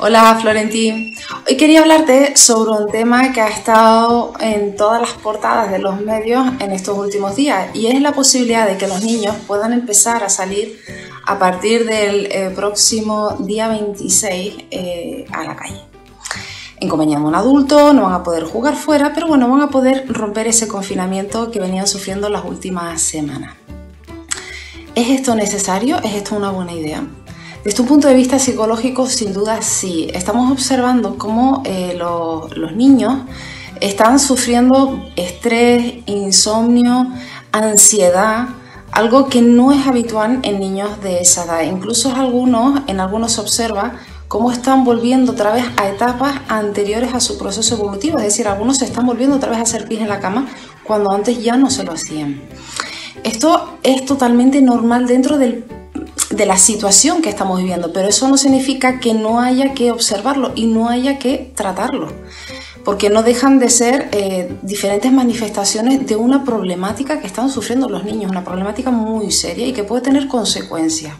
Hola Florentín, hoy quería hablarte sobre un tema que ha estado en todas las portadas de los medios en estos últimos días y es la posibilidad de que los niños puedan empezar a salir a partir del eh, próximo día 26 eh, a la calle. En compañía de un adulto, no van a poder jugar fuera, pero bueno, van a poder romper ese confinamiento que venían sufriendo las últimas semanas. ¿Es esto necesario? ¿Es esto una buena idea? Desde un punto de vista psicológico, sin duda sí. Estamos observando cómo eh, los niños están sufriendo estrés, insomnio, ansiedad, algo que no es habitual en niños de esa edad. Incluso algunos, en algunos se observa cómo están volviendo otra vez a etapas anteriores a su proceso evolutivo. Es decir, algunos se están volviendo otra vez a hacer pies en la cama cuando antes ya no se lo hacían. Esto es totalmente normal dentro del de la situación que estamos viviendo, pero eso no significa que no haya que observarlo y no haya que tratarlo, porque no dejan de ser eh, diferentes manifestaciones de una problemática que están sufriendo los niños, una problemática muy seria y que puede tener consecuencias.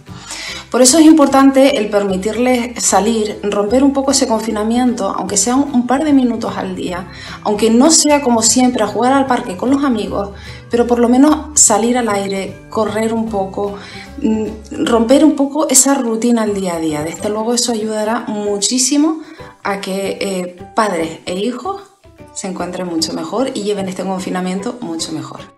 Por eso es importante el permitirles salir, romper un poco ese confinamiento, aunque sean un par de minutos al día, aunque no sea como siempre a jugar al parque con los amigos, pero por lo menos salir al aire, correr un poco, mm, romper un poco esa rutina al día a día. Desde luego eso ayudará muchísimo a que eh, padres e hijos se encuentren mucho mejor y lleven este confinamiento mucho mejor.